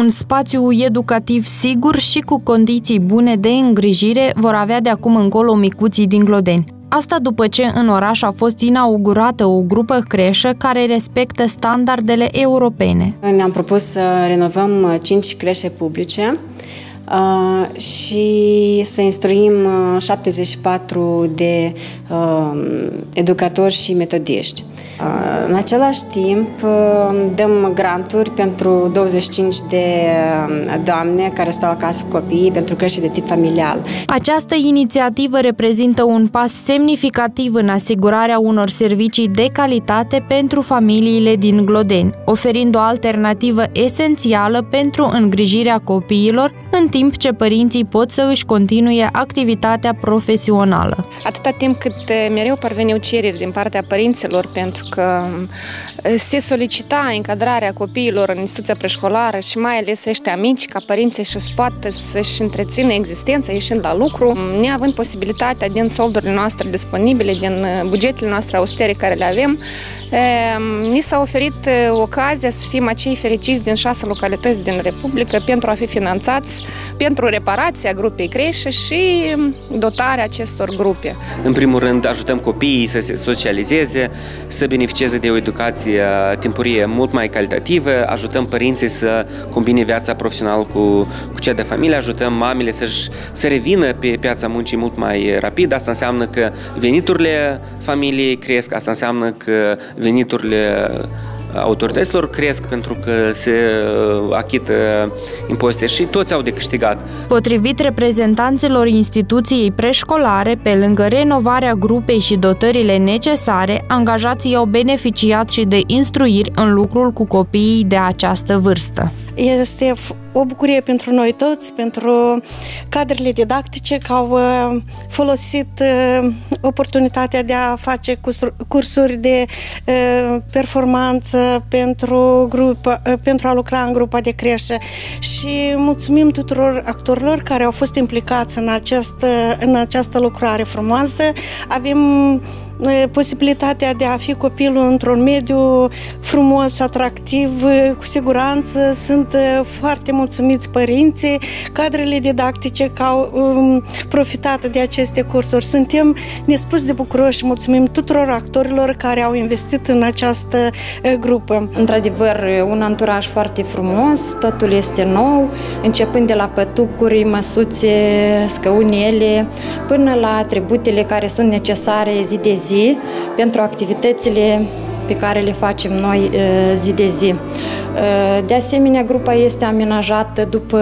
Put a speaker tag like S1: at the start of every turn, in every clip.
S1: Un spațiu educativ sigur și cu condiții bune de îngrijire vor avea de acum încolo micuții din Glodeni. Asta după ce în oraș a fost inaugurată o grupă creșă care respectă standardele europene.
S2: Ne-am propus să renovăm 5 creșe publice uh, și să instruim 74 uh, de uh, educatori și metodiști. În același timp, dăm granturi pentru 25 de doamne care stau acasă cu copiii pentru crește de tip familial.
S1: Această inițiativă reprezintă un pas semnificativ în asigurarea unor servicii de calitate pentru familiile din Glodeni, oferind o alternativă esențială pentru îngrijirea copiilor, în timp ce părinții pot să își continue activitatea profesională.
S3: Atâta timp cât mereu parveneau cereri din partea părinților pentru că se solicita încadrarea copiilor în instituția preșcolară și mai ales ăștia mici, ca părinții să-și poată să-și întrețină existența ieșind la lucru, neavând posibilitatea din soldurile noastre disponibile, din bugetele noastre austere care le avem, ni s-a oferit ocazia să fim acei fericiți din șase localități din Republică pentru a fi finanțați pentru reparația grupei creșe și dotarea acestor grupe.
S4: În primul rând, ajutăm copiii să se socializeze, să beneficieze de o educație timpurie mult mai calitativă, ajutăm părinții să combine viața profesională cu, cu cea de familie, ajutăm mamele să, să revină pe piața muncii mult mai rapid. Asta înseamnă că veniturile familiei cresc, asta înseamnă că veniturile autorităților cresc pentru că se uh, achită impozite și toți au de câștigat.
S1: Potrivit reprezentanților instituției preșcolare, pe lângă renovarea grupei și dotările necesare, angajații au beneficiat și de instruiri în lucrul cu copiii de această vârstă.
S5: Este o bucurie pentru noi toți, pentru cadrele didactice că au uh, folosit uh, oportunitatea de a face cursuri de uh, performanță pentru, grupă, pentru a lucra în grupa de creșă și mulțumim tuturor actorilor care au fost implicați în această, în această lucrare frumoasă. Avem posibilitatea de a fi copilul într-un mediu frumos, atractiv, cu siguranță. Sunt foarte mulțumiți părinții, cadrele didactice că au um, profitat de aceste cursuri. Suntem nespus de bucuroși și mulțumim tuturor actorilor care au investit în această grupă.
S3: Într-adevăr, un anturaj foarte frumos, totul este nou, începând de la pătucuri, măsuțe, scăunele, până la atributele care sunt necesare zi de zi zi pentru activitățile pe care le facem noi zi de zi. De asemenea, grupa este amenajată după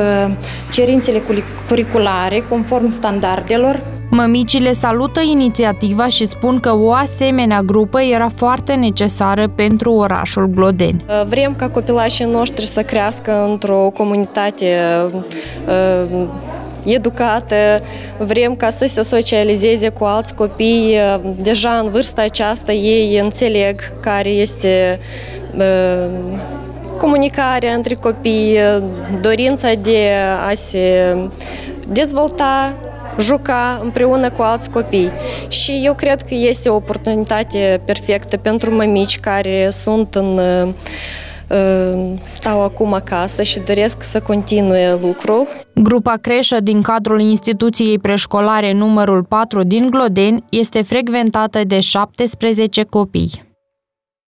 S3: cerințele curriculare, conform standardelor.
S1: Mămicile salută inițiativa și spun că o asemenea grupă era foarte necesară pentru orașul Glodeni.
S3: Vrem ca copilașii noștri să crească într-o comunitate educată, vrem ca să se socializeze cu alți copii. Deja în vârsta aceasta ei înțeleg care este comunicarea între copii, dorința de a se dezvolta juca împreună cu alți copii. Și eu cred că este o oportunitate perfectă pentru mămici care sunt în stau acum acasă și doresc să continue lucrul.
S1: Grupa creșă din cadrul instituției preșcolare numărul 4 din Glodeni este frecventată de 17 copii.